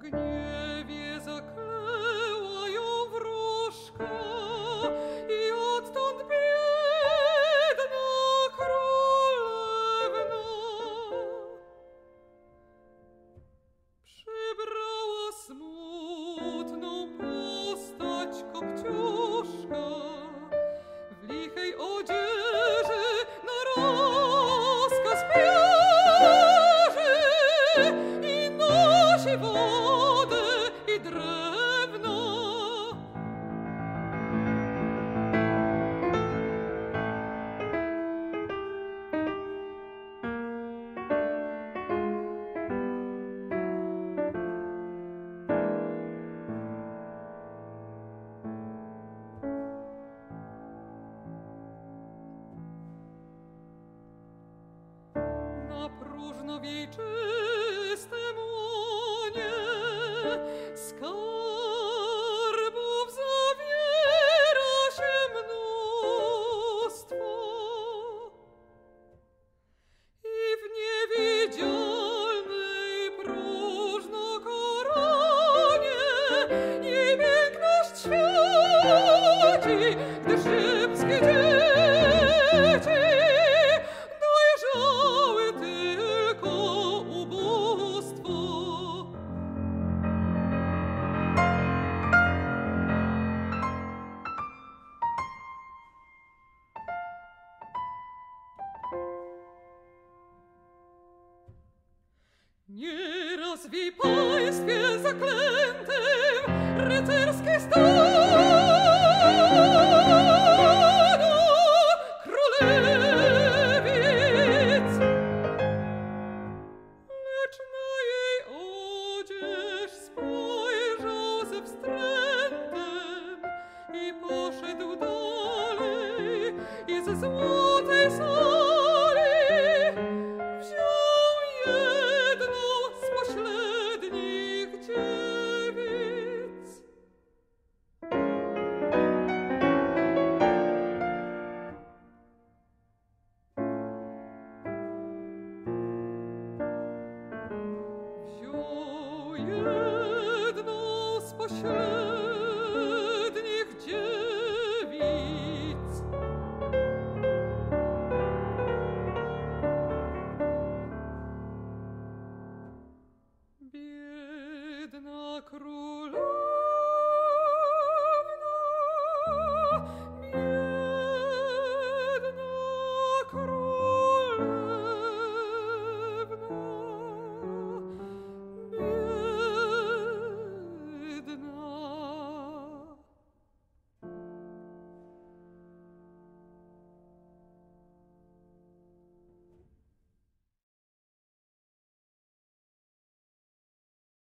огне. vite Nieraz w państwie zaklętym rycerskie stado królewiec. Lecz na jej odzież spojrzał ze wstrętem i poszedł dalej i ze złotej sali jedną z pośrednich dziewic. Biedna Aydın'a